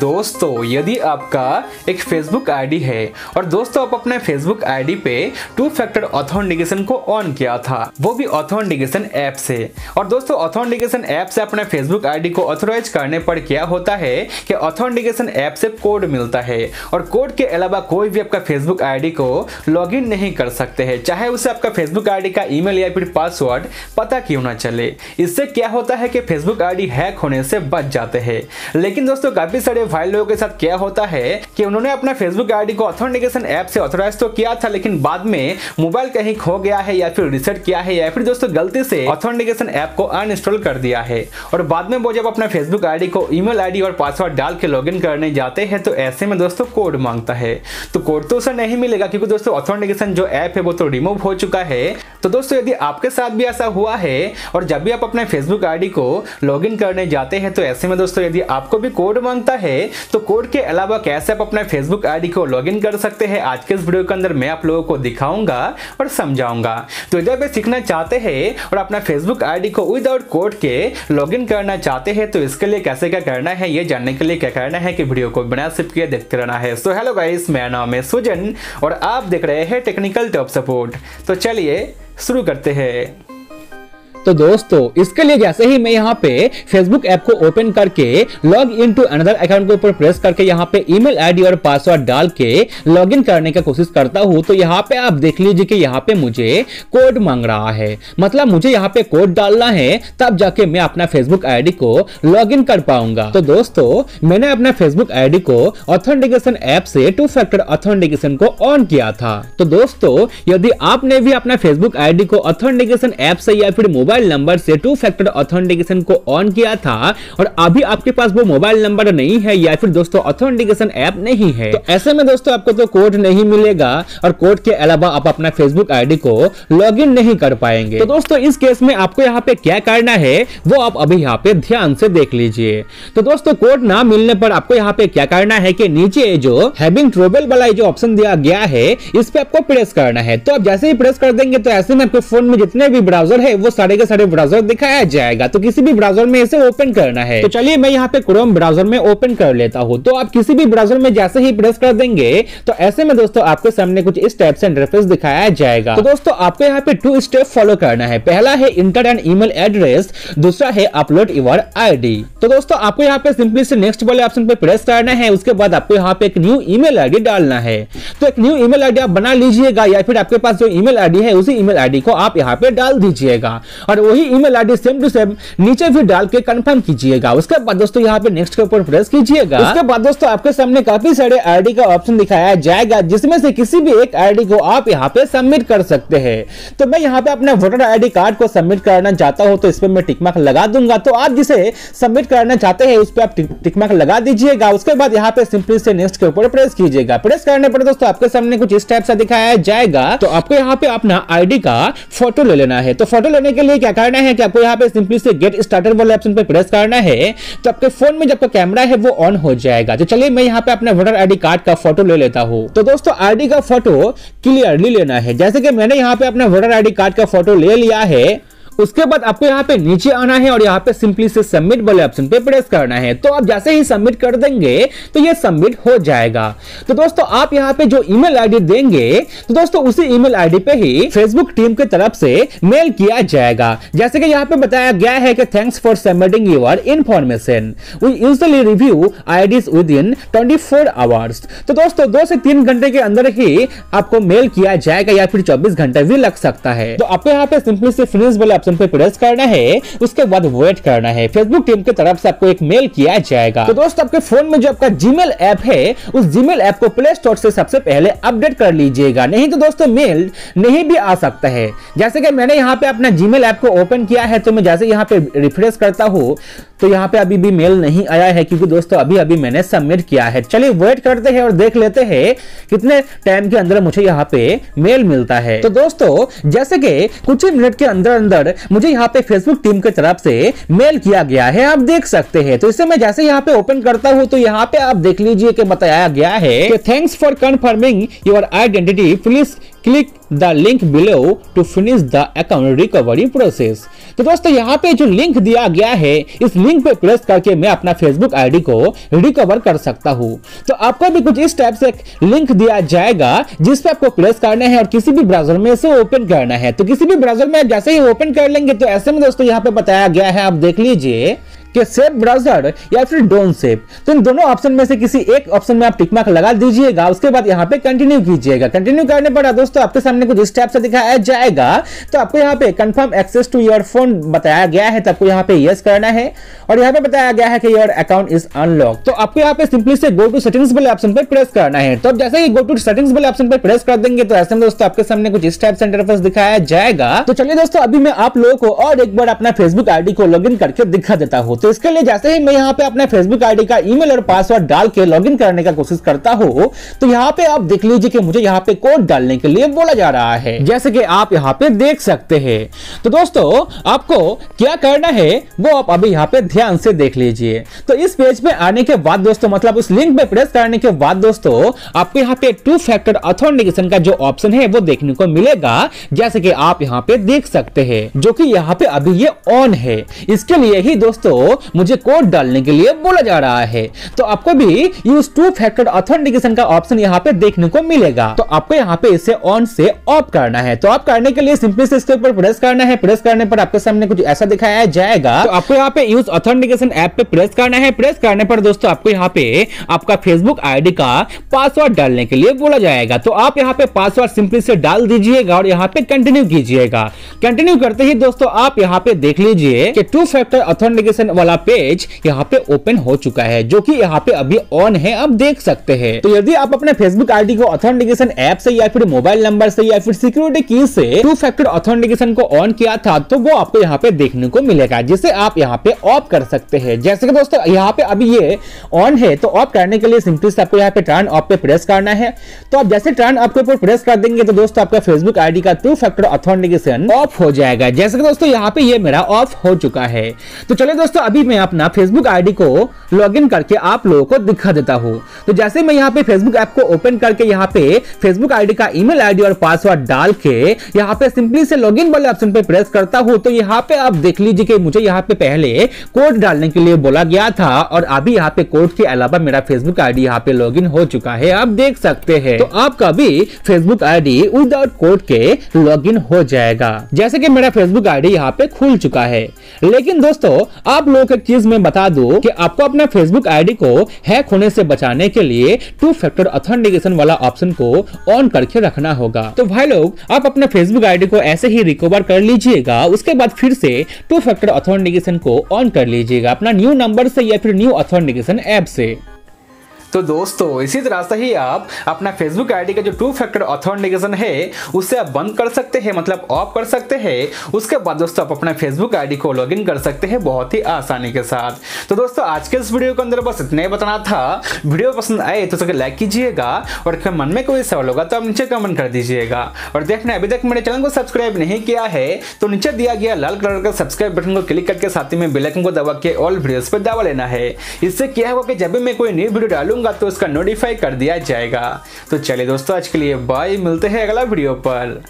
दोस्तों, यदि आपका एक फेसबुक आईडी है और दोस्तों, आप अपने फेसबुक आईडी पे टू फैक्टर ऑथेंटिकेशन को ऑन किया था, वो भी ऑथेंटिकेशन ऐप से। और दोस्तों ऑथेंटिकेशन ऐप से अपने फेसबुक आईडी को ऑथोराइज करने पर क्या होता है कि ऑथेंटिकेशन ऐप से कोड मिलता है और कोड के अलावा कोई भी आपका फेसबुक आईडी को लॉग नहीं कर सकते हैं। चाहे उसे आपका फेसबुक आईडी का ईमेल या फिर पासवर्ड पता क्यों ना चले। इससे क्या होता है कि फेसबुक आईडी हैक होने से बच जाते हैं। लेकिन दोस्तों, काफ़ी सारे भाई लोगों के साथ क्या होता है कि उन्होंने अपना फेसबुक आईडी को ऑथेंटिकेशन ऐप से ऑथोराइज तो किया था, लेकिन बाद में मोबाइल कहीं खो गया है या फिर रिसेट किया है या फिर दोस्तों गलती से ऑथेंटिकेशन ऐप को अनइंस्टॉल कर दिया है। और बाद में वो जब अपना फेसबुक आईडी को ईमेल आईडी और पासवर्ड डाल के लॉगिन करने जाते हैं तो ऐसे में दोस्तों कोड माँगता है। तो कोड तो उसे नहीं मिलेगा, क्योंकि दोस्तों ऑथेंटिकेशन जो ऐप है वो तो रिमूव हो चुका है। तो दोस्तों, यदि आपके साथ भी ऐसा हुआ है और जब भी आप अपने फेसबुक आईडी को लॉगिन करने जाते हैं तो ऐसे में दोस्तों, यदि आपको भी कोड माँगता है तो कोड के अलावा कैसे आप अपने फेसबुक आईडी को लॉगिन कर सकते हैं, आज के इस वीडियो के अंदर मैं आप लोगों को दिखाऊँगा और समझाऊँगा। तो यदि आप सीखना चाहते हैं और अपना फेसबुक आईडी को विदाउट कोड के लॉगिन करना चाहते हैं तो इसके लिए कैसे क्या करना है, ये जानने के लिए क्या करना है कि वीडियो को बिना सिप किए देखते रहना है। सो हेलो गाइस मेरा नाम है सुजन और आप देख रहे हैं टेक्निकल टॉप सपोर्ट तो चलिए शुरू करते हैं। तो दोस्तों, इसके लिए जैसे ही मैं यहाँ पे फेसबुक ऐप को ओपन करके log in to another account के ऊपर प्रेस करके यहाँ पे ईमेल आईडी और पासवर्ड डाल के लॉग इन करने का कोशिश करता हूँ तो यहाँ पे आप देख लीजिए कि यहाँ पे मुझे कोड मांग रहा है। मतलब मुझे यहाँ पे कोड डालना है, तब जाके मैं अपना फेसबुक आईडी को लॉग इन कर पाऊँगा। तो दोस्तों, मैंने अपना फेसबुक आईडी को ऑथेंटिकेशन ऐप से टू फैक्टर ऑथेंटिकेशन को ऑन किया था। तो दोस्तों, यदि आपने भी अपना फेसबुक आईडी को ऑथेंटिकेशन ऐप से या फिर मोबाइल मोबाइल नंबर से टू फैक्टर ऑथेंटिकेशन को ऑन किया था और अभी आपके पास वो मोबाइल नंबर नहीं है या फिर दोस्तों ऑथेंटिकेशन ऐप नहीं है। तो ऐसे में दोस्तों आपको तो कोड नहीं मिलेगा और कोड के अलावा आप अपना फेसबुक आईडी को लॉग नहीं कर पाएँगे। तो दोस्तों इस केस में आपको यहाँ पे क्या करना है, वो आप अभी यहाँ पे ध्यान से देख लीजिए। तो दोस्तों कोड ना मिलने पर आपको यहाँ पे क्या करना है कि नीचे जो हैविंग ट्रोबल वाला जो ऑप्शन दिया गया है, इस पे आपको प्रेस करना है। तो आप जैसे ही प्रेस कर देंगे तो ऐसे में आपके फ़ोन में जितने भी ब्राउज़र है, वो सारे के सारे ब्राउज़र दिखाया जाएगा। तो किसी भी ब्राउज़र में इसे ओपन करना है। तो चलिए मैं यहाँ पे क्रोम ब्राउज़र में ओपन कर लेता हूँ। तो आप किसी भी ब्राउज़र में जैसे ही प्रेस कर देंगे तो ऐसे में दोस्तों आपके सामने कुछ इस टाइप से इंटरफेस दिखाया जाएगा। तो दोस्तों आपको यहाँ पे टू स्टेप फॉलो करना है। पहला है इंटर एंड ईमेल एड्रेस दूसरा है अपलोड यूर आईडी तो दोस्तों आपको यहाँ पे सिंपली से नेक्स्ट वाले ऑप्शन पे प्रेस करना है, उसके बाद आपको यहाँ पे एक न्यू ईमेल आईडी डालना है। तो एक न्यू ईमेल आईडी आप बना लीजिएगा, या फिर आपके पास जो ईमेल आईडी है, उसी ईमेल आईडी को आप यहाँ पे डाल दीजिएगा। और वही email ID same to same नीचे भी डाल के कंफर्म कीजिएगा। उसके बाद दोस्तों यहाँ पे नेक्स्ट के ऊपर प्रेस कीजिएगा। उसके बाद दोस्तों आपके सामने काफ़ी सारे आईडी का ऑप्शन दिखाया जाएगा, जिसमें से किसी भी एक आईडी को आप यहाँ पे सबमिट कर सकते हैं। तो मैं यहाँ पे अपना वोटर आईडी कार्ड को सबमिट करना चाहता हूँ तो इस पर मैं टिकमार्क लगा दूँगा। तो आप जिसे सबमिट करना चाहते हैं, उस पर आप टिकमार्क लगा दीजिएगा। उसके बाद यहाँ पे सिंपली से नेक्स्ट के ऊपर प्रेस कीजिएगा। प्रेस करने पर दोस्तों आपके सामने कुछ इस टाइप से दिखाया जाएगा। तो आपको यहाँ पे अपना आईडी का फ़ोटो ले लेना है। तो फ़ोटो लेने के लिए क्या करना है? कि आपको यहाँ पे सिंपली से गेट स्टार्टर वाले ऑप्शन पर प्रेस करना है तो आपके फ़ोन में जब आपका कैमरा है, वो ऑन हो जाएगा। तो चलिए मैं यहाँ पे अपने वोटर आईडी कार्ड का फ़ोटो ले लेता हूँ। तो दोस्तों आईडी का फ़ोटो क्लियरली लेना है। जैसे कि मैंने यहाँ पे अपने वोटर आईडी कार्ड का फ़ोटो ले लिया है उसके बाद आपको यहाँ पे नीचे आना है और यहाँ पे सिंपली से सबमिट वाले ऑप्शन पे प्रेस करना है। तो आप जैसे ही सबमिट कर देंगे तो ये सबमिट हो जाएगा। तो दोस्तों, आप यहाँ पे जो ईमेल आईडी देंगे तो दोस्तों, उसी ईमेल आईडी पे ही फेसबुक टीम की तरफ़ से मेल किया जाएगा। जैसे कि यहाँ पे बताया गया है कि thanks for submitting your information we usually review IDs within 24 hours तो दोस्तों, दो से तीन घंटे के अंदर ही आपको मेल किया जाएगा या फिर 24 घंटे भी लग सकता है। तो आपको यहाँ पे सिंपली से फिनिश वाले ऑप्शन पे प्रेस करना है, उसके बाद वेट करना है। फेसबुक टीम की तरफ़ से आपको एक मेल किया जाएगा। तो दोस्तों, आपके फ़ोन में जो आपका जीमेल ऐप है, उस जीमेल ऐप को प्ले स्टोर से सबसे पहले अपडेट कर लीजिएगा। नहीं तो दोस्तों मेल नहीं भी आ सकता है। जैसे कि मैंने यहाँ पे अपना जीमेल ऐप को ओपन किया है तो मैं जैसे यहाँ पे रिफ्रेश करता हूँ तो यहाँ पे अभी भी मेल नहीं आया है, क्योंकि दोस्तों, अभी अभी मैंने सबमिट किया है। चलिए वेट करते हैं और देख लेते हैं कितने टाइम के अंदर मुझे यहाँ पे मेल मिलता है। तो दोस्तों, जैसे कि कुछ ही मिनट के अंदर अंदर मुझे यहाँ पे फेसबुक टीम की तरफ़ से मेल किया गया है, आप देख सकते हैं। तो इसे मैं जैसे यहाँ पे ओपन करता हूँ तो यहाँ पे आप देख लीजिए कि बताया गया है thanks for confirming your identity please click the link below to finish the account recovery process तो दोस्तों, यहाँ पे जो लिंक दिया गया है, इस लिंक पे प्रेस करके मैं अपना फेसबुक आईडी को रिकवर कर सकता हूँ। तो आपको भी कुछ इस टाइप से लिंक दिया जाएगा, जिस पे आपको प्रेस करना है और किसी भी ब्राउज़र में इसे ओपन करना है। तो किसी भी ब्राउज़र में जैसे ही ओपन कर लेंगे तो ऐसे में दोस्तों, यहाँ पे बताया गया है, आप देख लीजिए। कि सेव ब्राउज़र या फिर डोंट सेव तो इन दोनों ऑप्शन में से किसी एक ऑप्शन में आप टिक मार्क लगा दीजिएगा, उसके बाद यहाँ पे कंटिन्यू कीजिएगा। कंटिन्यू करने पर दोस्तों आपके सामने कुछ इस टाइप से दिखाया जाएगा। तो आपको यहाँ पे confirm access to your phone बताया गया है तो आपको यहाँ पे यस करना है। और यहाँ पे बताया गया है कि योर अकाउंट इज़ अनलॉक तो आपको यहाँ पे सिंपली से गो टू सेटिंग्स वाले ऑप्शन पर प्रेस करना है। तो जैसे ही गो टू सेटिंग्स वाले ऑप्शन पर प्रेस कर देंगे तो ऐसे में दोस्तों आपके सामने कुछ इस टाइप से इंटरफेस दिखाया जाएगा। तो चलिए दोस्तों, अभी मैं आप लोगों को और एक बार अपना फेसबुक आईडी को लॉगिन करके दिखा देता हूँ। तो इसके लिए जैसे ही मैं यहाँ पे अपने फेसबुक आईडी का ईमेल और पासवर्ड डाल के लॉगिन करने का कोशिश करता हूँ तो यहाँ पे आप देख लीजिए कि मुझे यहाँ पे कोड डालने के लिए बोला जा रहा है। जैसे कि आप यहाँ पे देख सकते हैं। तो दोस्तों, आपको क्या करना है, वो आप अभी यहाँ पे ध्यान से देख लीजिए। तो इस पेज पे आने के बाद दोस्तों मतलब उस लिंक पे प्रेस करने के बाद दोस्तों, आपको यहाँ पे टू फैक्टर ऑथेंटिकेशन का जो ऑप्शन है, वो देखने को मिलेगा। जैसे कि आप यहाँ पे देख सकते हैं, जो कि यहाँ पे अभी ये ऑन है। इसके लिए ही दोस्तों मुझे कोड डालने के लिए बोला जा रहा है। तो आपको भी यूज़ टू फैक्टर ऑथेंटिकेशन का ऑप्शन यहाँ पे देखने को मिलेगा। तो आपको यहाँ पे इसे ऑन से ऑफ़ करना है। तो आप करने के लिए सिंपली से इसके ऊपर प्रेस करना है। प्रेस करने पर आपके सामने कुछ ऐसा दिखाया जाएगा। तो आपको यहाँ पे यूज़ ऑथेंटिकेशन ऐप पे प्रेस करना है। प्रेस करने पर दोस्तों आपको यहाँ पे आपका फेसबुक आईडी का पासवर्ड डालने के लिए बोला जाएगा। तो आप यहाँ पे पासवर्ड सिंपली से डाल दीजिएगा और यहाँ पे कंटिन्यू कीजिएगा। कंटिन्यू करते ही दोस्तों आप यहाँ पे देख लीजिए कि टू फैक्टर ऑथेंटिकेशन वाला पेज यहाँ पे ओपन हो चुका है, जो कि यहाँ पे अभी ऑन है, आप देख सकते हैं। तो यदि आप अपने फेसबुक आईडी को ऑथेंटिकेशन ऐप से या फिर मोबाइल नंबर से या फिर सिक्योरिटी की से टू फैक्टर ऑथेंटिकेशन को ऑन किया था तो वो आपको यहाँ पे देखने को मिलेगा, जिसे आप यहाँ पे ऑफ़ कर सकते हैं। जैसे कि दोस्तों, यहाँ पे अभी ये ऑन है तो ऑफ़ करने के लिए सिंपली आपको यहाँ पे टर्न ऑफ़ पे प्रेस करना है। तो आप जैसे टर्न ऑफ़ के ऊपर प्रेस कर देंगे तो दोस्तों आपका फेसबुक आईडी का टू फैक्टर ऑथेंटिकेशन ऑफ़ हो जाएगा। जैसे कि दोस्तों, यहाँ पे ये मेरा ऑफ़ हो चुका है। तो चलिए दोस्तों अभी मैं अपना फेसबुक आईडी को लॉगिन करके आप लोगों को दिखा देता हूँ। तो जैसे मैं यहाँ पे फेसबुक ऐप को ओपन करके यहाँ पे फेसबुक आईडी का ईमेल आईडी और पासवर्ड डाल के यहाँ पे सिंपली से लॉगिन वाले ऑप्शन पे प्रेस करता हूँ तो यहाँ पे आप देख लीजिए कि मुझे यहाँ पे पहले कोड डालने के लिए बोला गया था और अभी यहाँ पे कोड के अलावा मेरा फेसबुक आईडी यहाँ पे लॉगिन हो चुका है, आप देख सकते हैं। तो आपका भी फेसबुक आईडी विदाउट कोड के लॉगिन हो जाएगा। जैसे कि मेरा फेसबुक आईडी यहाँ पे खुल चुका है। लेकिन दोस्तों, आप लोगों को एक चीज़ मैं बता दू कि आपको अपना फेसबुक आईडी को हैक होने से बचाने के लिए टू फैक्टर ऑथेंटिकेशन वाला ऑप्शन को ऑन करके रखना होगा। तो भाई लोग, आप अपने फेसबुक आईडी को ऐसे ही रिकवर कर लीजिएगा, उसके बाद फिर से टू फैक्टर ऑथेंटिकेशन को ऑन कर लीजिएगा, अपना न्यू नंबर से या फिर न्यू ऑथेंटिकेशन ऐप से। तो दोस्तों, इसी तरह से ही आप अपना फेसबुक आईडी का जो टू फैक्टर ऑथेंटिकेशन है, उसे आप बंद कर सकते हैं मतलब ऑफ़ कर सकते हैं। उसके बाद दोस्तों, आप अपना फेसबुक आईडी को लॉगिन कर सकते हैं बहुत ही आसानी के साथ। तो दोस्तों, आज के इस वीडियो के अंदर बस इतना ही बताना था। वीडियो पसंद आए तो उसे लाइक कीजिएगा और मन में कोई सवाल होगा तो आप नीचे कमेंट कर दीजिएगा। और देखना अभी तक मेरे चैनल को सब्सक्राइब नहीं किया है तो नीचे दिया गया लाल कलर का सब्सक्राइब बटन को क्लिक करके साथ ही में बेलाइकन को दबा के ऑल वीडियोस पर दबा लेना है। इससे क्या होगा कि जब भी मैं कोई न्यू वीडियो डालूँगा दूँगा तो उसका नोटिफाई कर दिया जाएगा। तो चलिए दोस्तों, आज के लिए बाय मिलते हैं अगला वीडियो पर।